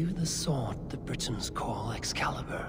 you the sword the Britons call Excalibur?